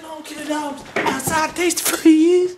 soon. Chicken on, killer dogs. Outside taste freeze.